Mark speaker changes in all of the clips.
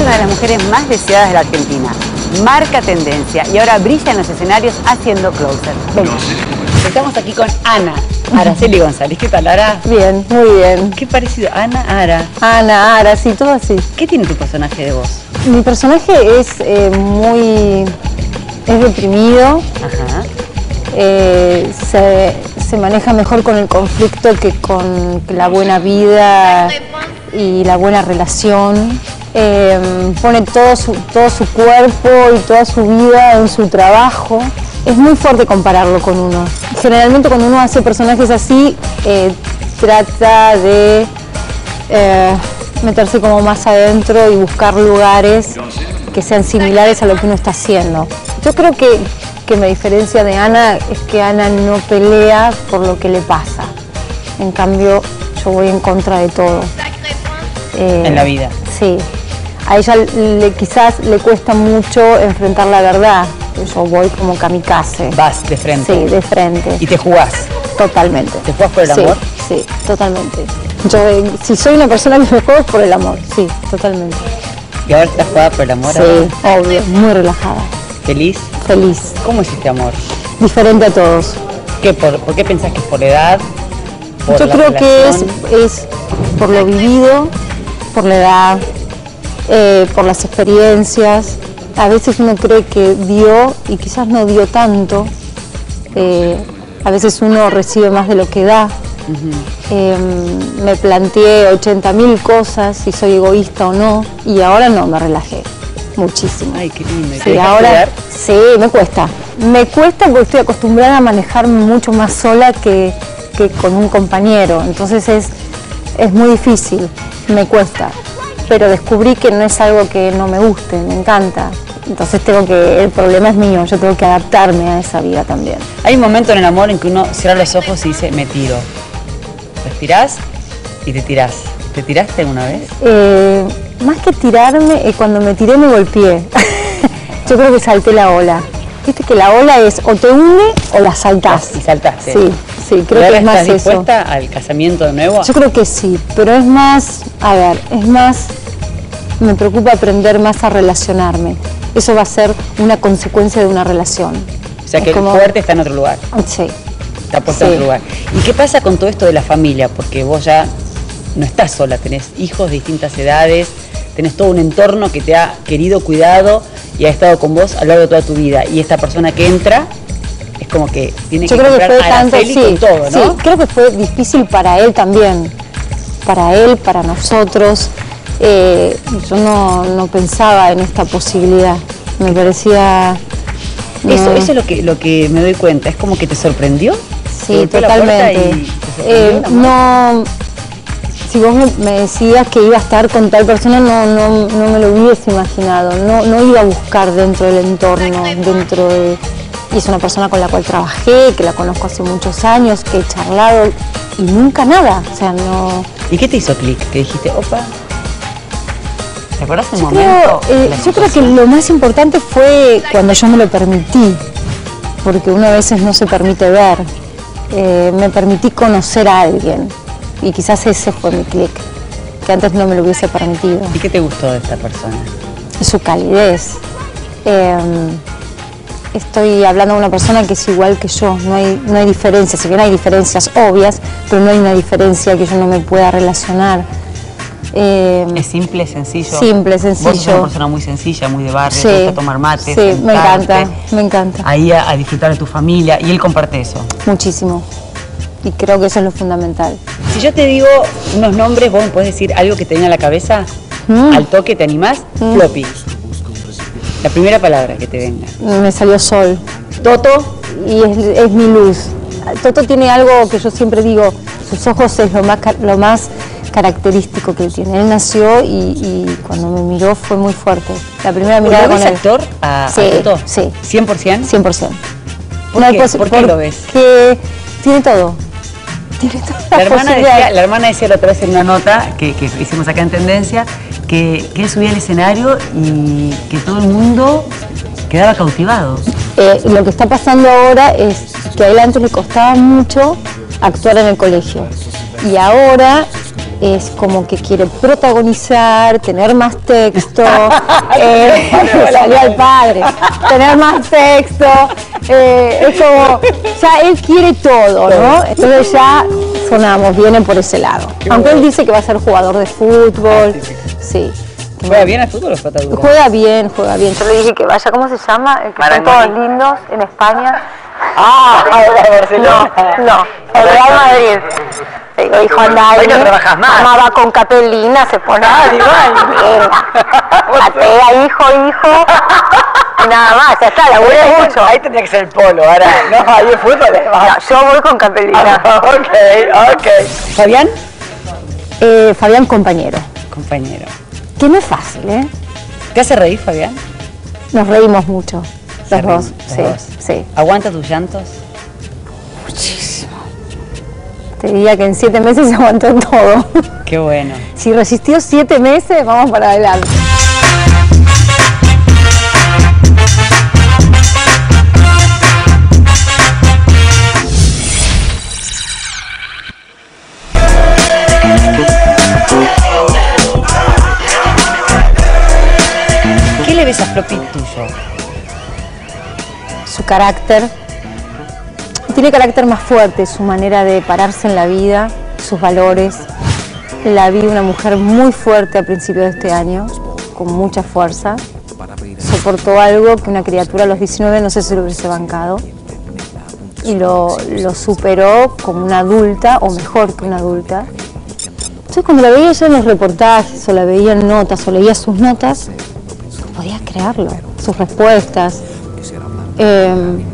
Speaker 1: una de las mujeres más deseadas de la Argentina. Marca tendencia y ahora brilla en los escenarios haciendo closer. Estamos aquí con Ana Araceli González. ¿Qué tal, Ara?
Speaker 2: Bien, muy bien.
Speaker 1: Qué parecido. Ana Ara.
Speaker 2: Ana, Ara, sí, todo así.
Speaker 1: ¿Qué tiene tu personaje de voz?
Speaker 2: Mi personaje es eh, muy... es deprimido.
Speaker 1: Ajá.
Speaker 2: Eh, se, se maneja mejor con el conflicto que con la buena vida y la buena relación. Eh, pone todo su, todo su cuerpo y toda su vida en su trabajo. Es muy fuerte compararlo con uno. Generalmente cuando uno hace personajes así, eh, trata de eh, meterse como más adentro y buscar lugares que sean similares a lo que uno está haciendo. Yo creo que, que me diferencia de Ana es que Ana no pelea por lo que le pasa. En cambio, yo voy en contra de todo. Eh,
Speaker 1: En la vida.
Speaker 2: Sí. A ella le, quizás le cuesta mucho enfrentar la verdad. Yo voy como kamikaze.
Speaker 1: Vas de frente.
Speaker 2: Sí, de frente.
Speaker 1: Y te jugás.
Speaker 2: Totalmente.
Speaker 1: ¿Te jugás por el amor?
Speaker 2: Sí, totalmente. Yo, eh, si soy una persona que me juego es por el amor, sí, totalmente.
Speaker 1: Y ahora estás jugada por el amor.
Speaker 2: Sí, obvio, muy relajada,
Speaker 1: Feliz.
Speaker 2: feliz,
Speaker 1: ¿Cómo es este amor?
Speaker 2: diferente a todos.
Speaker 1: ¿Qué, por, ¿Por qué pensás que es por edad? ¿Por
Speaker 2: Yo
Speaker 1: la
Speaker 2: creo que es, es por lo vivido, por la edad, eh, por las experiencias. A veces uno cree que dio y quizás no dio tanto. Eh, a veces uno recibe más de lo que da. Eh, me planteé 80.000 cosas, si soy egoísta o no, y ahora no, me relajé muchísimo.
Speaker 1: Ay, qué lindo. ¿Y te
Speaker 2: Sí, ahora
Speaker 1: cuidar?
Speaker 2: sí, me cuesta. Me cuesta porque estoy acostumbrada a manejarme mucho más sola que, que con un compañero. Entonces es, es muy difícil, me cuesta. Pero descubrí que no es algo que no me guste, me encanta. Entonces tengo que, el problema es mío, yo tengo que adaptarme a esa vida también.
Speaker 1: Hay un momento en el amor en que uno cierra los ojos y dice, me tiro. Respirás y te tirás. ¿Te tiraste alguna vez?
Speaker 2: Eh, más que tirarme, eh, cuando me tiré me golpeé. yo creo que salté la ola. Viste que la ola es o te une o la saltás.
Speaker 1: Y saltaste.
Speaker 2: Sí, sí,
Speaker 1: ¿Y
Speaker 2: creo que es más
Speaker 1: ¿Estás
Speaker 2: eso.
Speaker 1: dispuesta al casamiento de nuevo?
Speaker 2: Yo creo que sí, pero es más, a ver, es más, me preocupa aprender más a relacionarme. Eso va a ser una consecuencia de una relación.
Speaker 1: o sea
Speaker 2: es
Speaker 1: que
Speaker 2: como-
Speaker 1: el fuerte está en otro lugar.
Speaker 2: Sí.
Speaker 1: Está puesto en otro lugar. ¿Y qué pasa con todo esto de la familia? Porque vos ya no estás sola, tenés hijos de distintas edades, tenés todo un entorno que te ha querido, cuidado y ha estado con vos a lo largo de toda tu vida. Y esta persona que entra como que tiene
Speaker 2: Yo
Speaker 1: que
Speaker 2: creo que fue tanto, sí,
Speaker 1: con todo, ¿no?
Speaker 2: sí, creo que fue difícil para él también, para él, para nosotros. Eh, yo no, no pensaba en esta posibilidad, me parecía...
Speaker 1: Eso,
Speaker 2: no.
Speaker 1: eso es lo que, lo que me doy cuenta, es como que te sorprendió. ¿Te
Speaker 2: Sí, totalmente. Eh, no, si vos me, me decías que iba a estar con tal persona, no, no, no me lo hubiese imaginado. No, no iba a buscar dentro del entorno, dentro de... Y es una persona con la cual trabajé, que la conozco hace muchos años, que he charlado y nunca nada. O sea, no...
Speaker 1: ¿Y qué te hizo clic? Que dijiste, opa. ¿Te acuerdas un
Speaker 2: Yo
Speaker 1: momento?
Speaker 2: creo, eh, yo creo que lo más importante fue cuando yo me lo permití, porque uno a veces no se permite ver. Eh, me permití conocer a alguien y quizás ese fue mi clic, que antes no me lo hubiese permitido.
Speaker 1: ¿Y qué te gustó de esta persona?
Speaker 2: Su calidez. Eh, estoy hablando de una persona que es igual que yo, no hay, no hay diferencias, si bien hay diferencias obvias, pero no hay una diferencia que yo no me pueda relacionar. Eh,
Speaker 1: Es simple, sencillo.
Speaker 2: Simple,
Speaker 1: Vos sos
Speaker 2: sencillo.
Speaker 1: una persona muy sencilla, muy de barrio,
Speaker 2: Sí,
Speaker 1: te gusta tomar mate,
Speaker 2: sí, me encanta, me encanta.
Speaker 1: Ahí a, a disfrutar de tu familia y él comparte eso.
Speaker 2: Muchísimo. Y creo que eso es lo fundamental.
Speaker 1: Si yo te digo unos nombres, vos me podés decir algo que te venga a la cabeza,
Speaker 2: Mm.
Speaker 1: al toque, ¿te animás? Floppy. La primera palabra que te venga.
Speaker 2: Me salió sol. Toto y es, es mi luz. Toto tiene algo que yo siempre digo, sus ojos es lo más, lo más característico que él tiene. Él nació y, y cuando me miró fue muy fuerte. La primera mirada
Speaker 1: ¿Lo
Speaker 2: con
Speaker 1: ves
Speaker 2: él.
Speaker 1: actor a, a
Speaker 2: Sí,
Speaker 1: Toto?
Speaker 2: sí.
Speaker 1: ¿100%?
Speaker 2: 100%.
Speaker 1: ¿Por qué? ¿Por qué lo ves?
Speaker 2: Porque tiene todo. Tiene
Speaker 1: La hermana, decía, la hermana decía la otra vez en una nota que, que hicimos acá en Tendencia que, que él subía al escenario y que todo el mundo quedaba cautivado.
Speaker 2: Eh, lo que está pasando ahora es que a él antes le costaba mucho actuar en el colegio y ahora es como que quiere protagonizar, tener más texto, eh, salió al padre, tener más texto, eh, es como, ya él quiere todo, ¿no? Entonces ya sonamos, vienen por ese lado. Aunque él dice que va a ser jugador de fútbol, sí.
Speaker 1: ¿Juega bien al fútbol o pata dura?
Speaker 2: Juega bien, juega bien. Yo le dije que vaya, ¿cómo se llama? El que son todos lindos en España.
Speaker 1: Ah, Barcelona.
Speaker 2: No, no, el Real Madrid. Digo, anda ahí.
Speaker 1: Hoy no trabajas más.
Speaker 2: Mamá va con capelina, se pone.
Speaker 1: Ah, igual.
Speaker 2: Venga. Patea, hijo, hijo. Nada más, ya está, laburé mucho.
Speaker 1: Ahí tendría que ser el polo, ahora. No, ahí es fútbol. es más.
Speaker 2: No, yo voy con capelina.
Speaker 1: Ah, ok, ok. ¿Fabián?
Speaker 2: Eh, Fabián, compañero.
Speaker 1: Compañero.
Speaker 2: Que no es fácil, ¿eh?
Speaker 1: ¿Te hace reír, Fabián?
Speaker 2: Nos reímos mucho. Los dos, sí,
Speaker 1: dos.
Speaker 2: sí.
Speaker 1: ¿Aguanta tus llantos?
Speaker 2: Te diría que en siete meses se aguantó todo.
Speaker 1: Qué bueno.
Speaker 2: Si resistió siete meses, vamos para adelante.
Speaker 1: ¿Qué le ves a Floppy tuyo?
Speaker 2: Su carácter. Tiene carácter más fuerte, su manera de pararse en la vida, sus valores. La vi una mujer muy fuerte a principios de este año, con mucha fuerza. Soportó algo que una criatura a los 19 no sé si lo hubiese bancado. Y lo, superó como una adulta, o mejor que una adulta. Entonces cuando la veía yo en los reportajes, o la veía en notas, o leía sus notas, no podía creerlo. Sus respuestas, eh,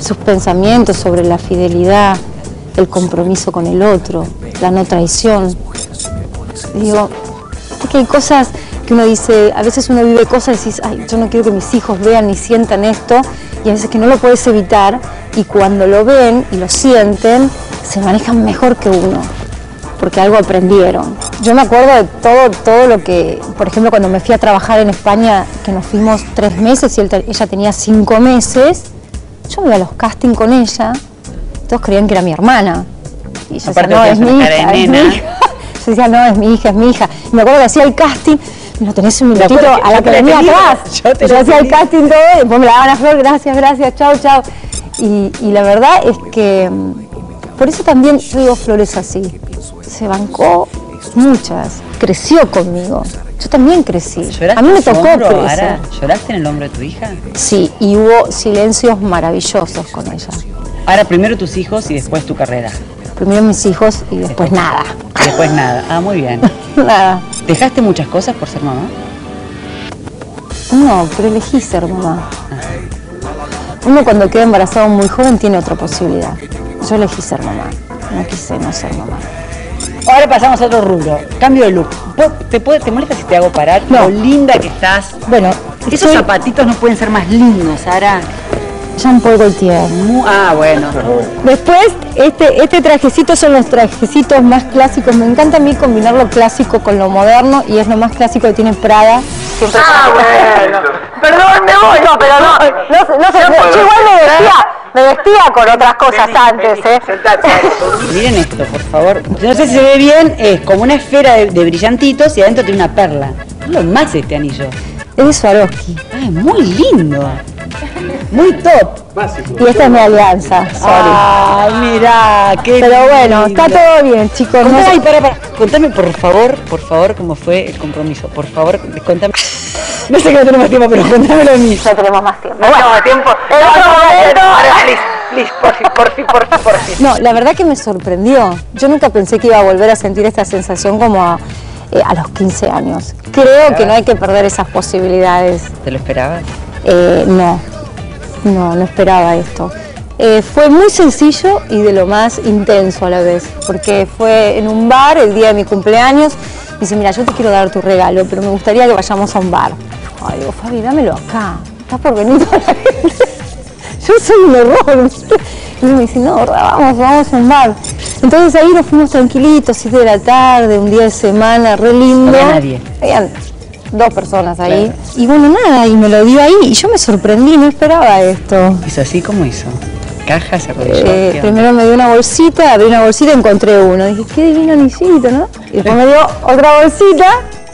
Speaker 2: sus pensamientos sobre la fidelidad, el compromiso con el otro, la no traición. Digo, es que hay cosas que uno dice, a veces uno vive cosas y dices, ay, yo no quiero que mis hijos vean ni sientan esto, y a veces que no lo puedes evitar, y cuando lo ven y lo sienten, se manejan mejor que uno, porque algo aprendieron. Yo me acuerdo de todo, todo lo que, por ejemplo, cuando me fui a trabajar en España, que nos fuimos tres meses y ella tenía cinco meses, yo me iba a los castings con ella, todos creían que era mi hermana. Y yo
Speaker 1: Aparte
Speaker 2: decía, no, es mi hija,
Speaker 1: de
Speaker 2: es mi hija. Yo decía, no, es mi hija, es mi hija. Y me acuerdo que hacía el casting, no tenés un minutito a la que venía atrás.
Speaker 1: yo te
Speaker 2: yo hacía el casting todo, y después me la daban a flor, gracias, gracias, chao, chao. Y, y la verdad es que mm, por eso también yo digo flores así. Se bancó muchas, creció conmigo. Yo también crecí.
Speaker 1: ¿Lloraste
Speaker 2: A mí me tocó
Speaker 1: hombro,
Speaker 2: crecer.
Speaker 1: Ara? ¿Lloraste en el hombro de tu hija?
Speaker 2: Sí, y hubo silencios maravillosos con ella.
Speaker 1: Ahora primero tus hijos y después tu carrera.
Speaker 2: Primero mis hijos y después nada.
Speaker 1: Y después nada. Ah, muy bien.
Speaker 2: nada.
Speaker 1: ¿Dejaste muchas cosas por ser mamá?
Speaker 2: No, pero elegí ser mamá. Uno cuando queda embarazado muy joven tiene otra posibilidad. Yo elegí ser mamá. No quise no ser mamá.
Speaker 1: Ahora pasamos a otro rubro. Cambio de look. ¿Po- ¿Te, puede- te molesta si te hago parar?
Speaker 2: No.
Speaker 1: Lo linda que estás.
Speaker 2: Bueno,
Speaker 1: Esos
Speaker 2: soy
Speaker 1: zapatitos no pueden ser más lindos, Sara.
Speaker 2: Jean Paul Gaultier.
Speaker 1: Ah, bueno.
Speaker 2: Después, este, este trajecito son los trajecitos más clásicos. Me encanta a mí combinar lo clásico con lo moderno y es lo más clásico que tiene Prada. Siempre
Speaker 1: Ah, bueno.
Speaker 2: Perdón, me voy. No, pero no, no, no, sé, yo igual me vestía, me vestía con otras cosas antes, ¿eh?
Speaker 1: Miren esto, por favor. No sé si se ve bien, es como una esfera de, de brillantitos y adentro tiene una perla. Es lo más este anillo.
Speaker 2: Es de Swarovski.
Speaker 1: Ah, es muy lindo. Muy top.
Speaker 2: Y esta es mi alianza, sorry.
Speaker 1: Ay, mira, qué
Speaker 2: Pero bueno, está todo bien, chicos. no
Speaker 1: Contame,
Speaker 2: sé-
Speaker 1: ay, para, para. Contame, por favor, por favor, cómo fue el compromiso. Por favor, contame. No sé que no tenemos tiempo, pero contámelo a mí.
Speaker 2: No tenemos más tiempo.
Speaker 1: No,
Speaker 2: Bueno,
Speaker 1: tiempo.
Speaker 2: en otro momento.
Speaker 1: Please, please, por fin, por fin, por fin, por fin.
Speaker 2: No, la verdad que me sorprendió. Yo nunca pensé que iba a volver a sentir esta sensación como a, eh, a los 15 años. Creo que no hay que perder esas posibilidades.
Speaker 1: ¿Te lo esperabas?
Speaker 2: Eh, no, no, no esperaba esto. Eh, fue muy sencillo y de lo más intenso a la vez, porque fue en un bar el día de mi cumpleaños. Me dice, mira, yo te quiero dar tu regalo, pero me gustaría que vayamos a un bar. Ay, digo, Fabi, dámelo acá. Está por venir toda la gente. Yo soy un error. ¿viste? Y me dice, no, vamos, vamos a un bar. Entonces ahí nos fuimos tranquilitos, 7 de la tarde, un día de semana, re lindo.
Speaker 1: No había nadie.
Speaker 2: Habían dos personas ahí. Y bueno, nada, y me lo dio ahí y yo me sorprendí, no esperaba esto.
Speaker 1: ¿Hizo así como hizo? caja, se arrodilló.
Speaker 2: Eh, primero me dio una bolsita, abrí una bolsita y encontré uno. Dije, qué divino anillito, ¿no? Y después me dio otra bolsita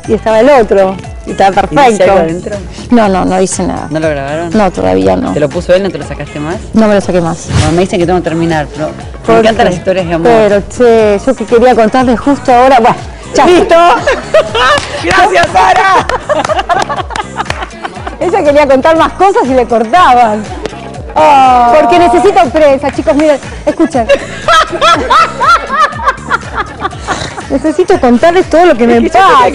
Speaker 2: y estaba el otro. Y estaba
Speaker 1: ¿Y dice algo
Speaker 2: perfecto.
Speaker 1: adentro?
Speaker 2: No, no, no hice nada.
Speaker 1: ¿No lo grabaron?
Speaker 2: No, todavía no.
Speaker 1: ¿Te lo puso él? ¿No te lo sacaste más?
Speaker 2: No me lo saqué más.
Speaker 1: No, me dicen que tengo que terminar, pero me
Speaker 2: ¿Por
Speaker 1: encantan las historias de amor.
Speaker 2: Pero, che, yo que quería contarles justo ahora. Bueno, Chao. ¡Listo!
Speaker 1: ¡Gracias, Sara!
Speaker 2: Ella quería contar más cosas y le cortaban.
Speaker 1: Oh.
Speaker 2: Porque necesito prensa, chicos, miren, escuchen. necesito contarles todo lo que me pasa.